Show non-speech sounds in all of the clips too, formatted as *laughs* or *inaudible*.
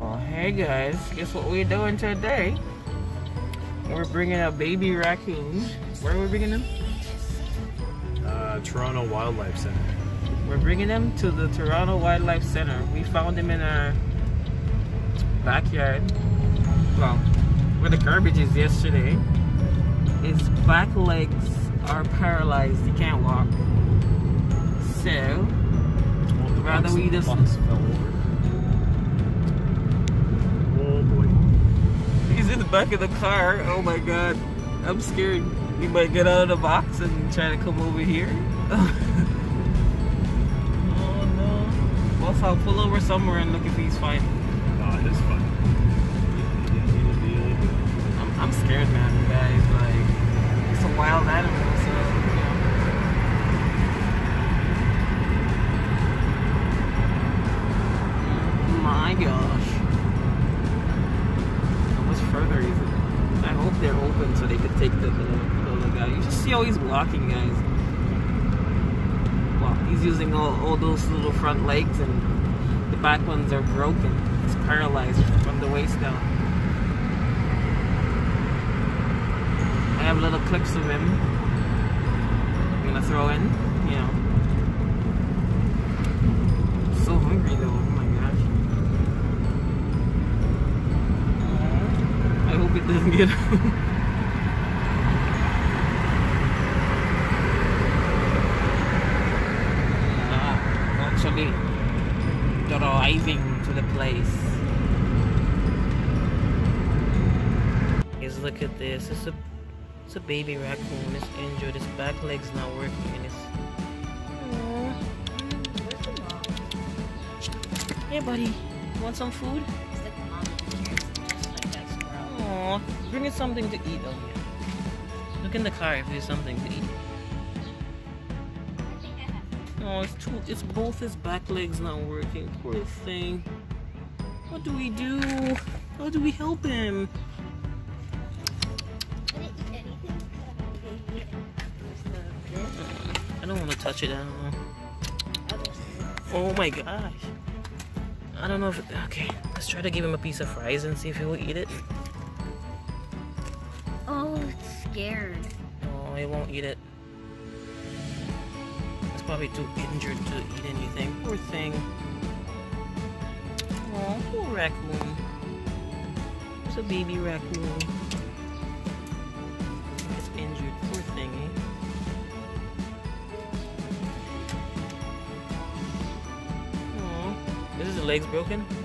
Oh, hey guys, guess what we're doing today? We're bringing a baby raccoon. Where are we bringing him? Uh, Toronto Wildlife Center. We're bringing them to the Toronto Wildlife Center. We found him in our backyard. Well, where the garbage is yesterday. His back legs are paralyzed. He can't walk. So, Well, Rather box- we just- box fell over. Oh boy. He's in the back of the car. Oh my god. I'm scared. He might get out of the box and try to come over here. *laughs* oh no. Well, I'll pull over somewhere and look if he's fine. Nah, it is fun. I'm, I'm scared, man, guys. Like, he's using all, all those little front legs and the back ones are broken. He's paralyzed from the waist down. I have little clips of him. I'm gonna throw in, you know. So hungry though, oh my gosh. I hope it doesn't get *laughs* uh, actually driving to the place. Is look at this. It's a it's a baby raccoon. It's injured. Its back leg's not working, and it's. Aww. Hey, buddy. Want some food? Aww. Bring it something to eat. Oh. Look in the car if there's something to eat. Oh, it's too. It's both his back legs not working. Poor thing. What do we do? How do we help him? Don't want to touch it. I don't know. Oh my gosh. I don't know if. It, okay, let's try to give him a piece of fries and see if he will eat it. Oh, it's scared. Oh, he won't eat it. It's probably too injured to eat anything. Poor thing. Oh, poor raccoon. It's a baby raccoon. It's injured. Poor thing, legs broken? Oh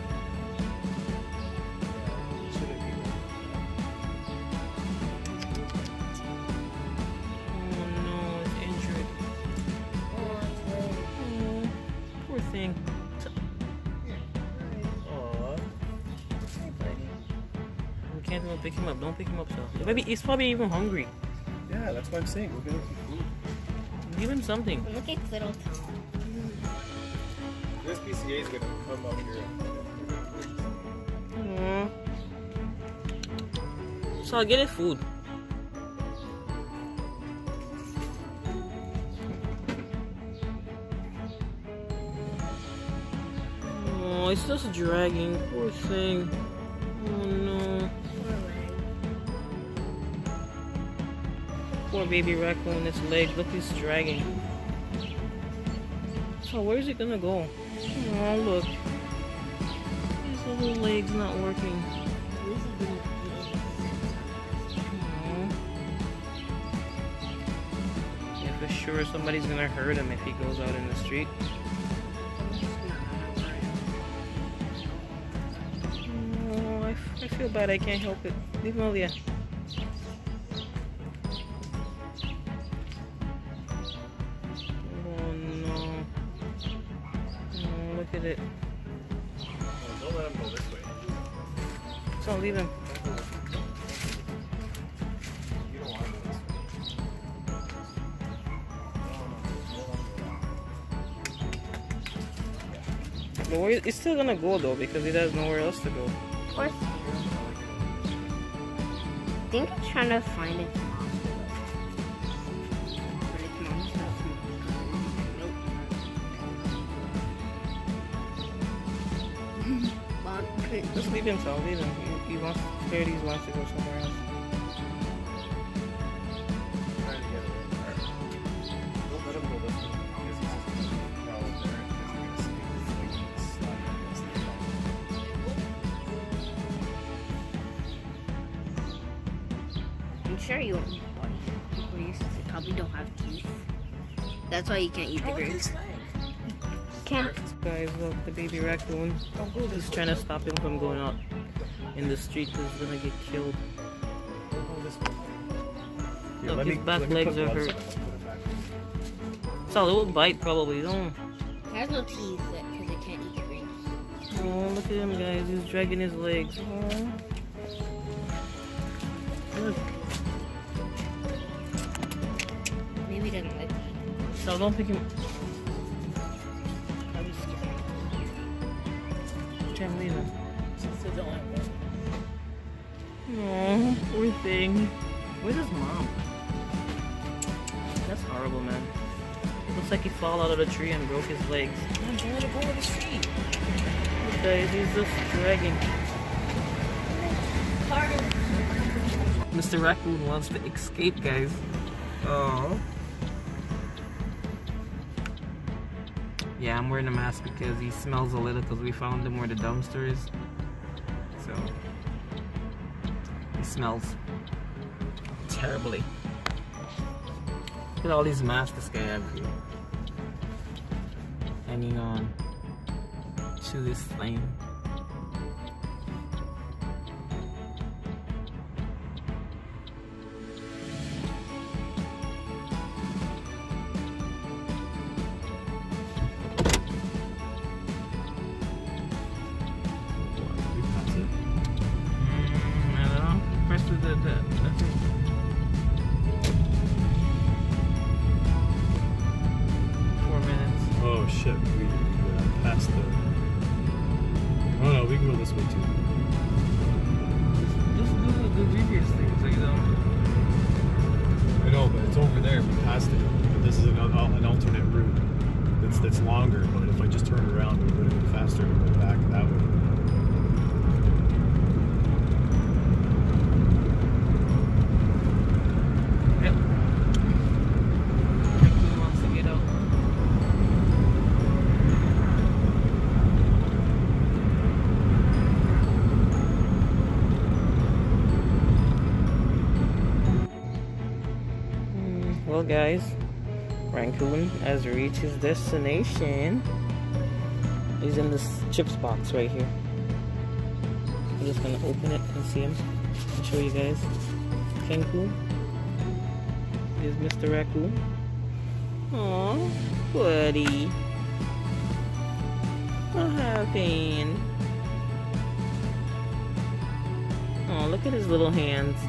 no, it's injured. Oh, poor thing. Aw. We can't even pick him up. Don't pick him up, so. Maybe he's probably even hungry. Yeah, that's what I'm saying. We're gonna keep food. Give him something. Look at little Tom. This PCA is gonna come up here. Aww. So I'll get it food. Oh, it's just dragging. Poor thing. Oh no. Poor baby raccoon, its legs. Look, it's dragging. So where's it gonna go? Oh, look. His little leg's not working. Yeah, for sure somebody's gonna hurt him if he goes out in the street. Oh, I, I feel bad. I can't help it. Leave him over don't let him go this way. So leave him. You him to go this. But where, it's still gonna go though because it has nowhere else to go. Of course. I think it's trying to find its smoking. Nope. Bonk. Hey, Just leave him, Sal. Leave him. He, he wants, Faraday wants to go somewhere else. Trying to get away. Don't let him go this way. Because he's just gonna crawl up there and he's gonna see if he can slide against the wall. I'm sure you won't bite. Grapes they probably don't have teeth. That's why you can't eat the grapes. Can't. Guys, look, the baby raccoon. He's trying to stop him from going out in the street because he's gonna get killed. Go this way. Here, Look, his me- back legs put are gloves hurt. on. Put it. Sal, it will bite probably. Don't. It has no teeth because it can't eat grapes. Oh, look at him, guys. He's dragging his legs. Oh. Look. Maybe it doesn't like me. Sal, don't pick him. Can't leave him. Oh, poor thing. Where's his mom? That's horrible, man. Looks like he fell out of the tree and broke his legs. I'm trying to go to the street. Look, guys, he's just dragging. Mr. Raccoon wants to escape, guys. Oh. Yeah, I'm wearing a mask because he smells a little because we found him where the dumpster is. So, he smells terribly. Look at all these masks this guy has here. Hanging on to this flame. Oh shit, we uh, passed the. Oh no, we can go this way too. Just do the, the previous thing so you don't. I know, but it's over there. We passed it. But this is an, an alternate route that's that's longer. But if I just turn around, it would have been faster to go back Well, guys, Raccoon has reached his destination. He's in this chips box right here. I'm just gonna open it and see him and show you guys. Cancun. is Mr. Raccoon. Aw, buddy. What happened? Oh, look at his little hands.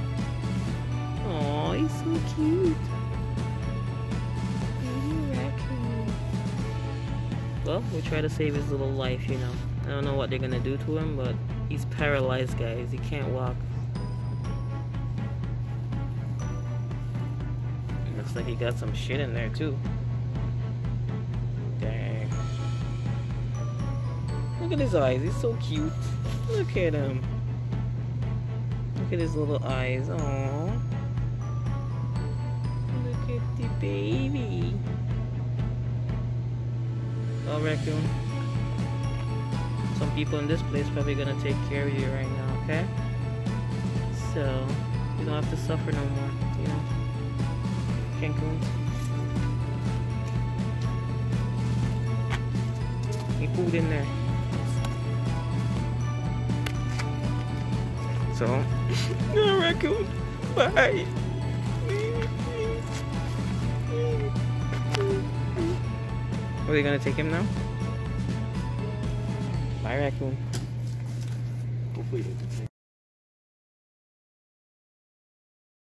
Oh, he's so cute. Well, we try to save his little life, you know. I don't know what they're gonna do to him, but he's paralyzed, guys. He can't walk. Looks like he got some shit in there too. Dang. Look at his eyes. He's so cute. Look at him. Look at his little eyes. Aww. Look at the baby. Well, raccoon. Some people in this place probably gonna take care of you right now, okay? So you don't have to suffer no more, you know. Cancun. Any food in there. So, *laughs* no raccoon. Bye. Are they gonna take him now? Bye, raccoon. Hopefully,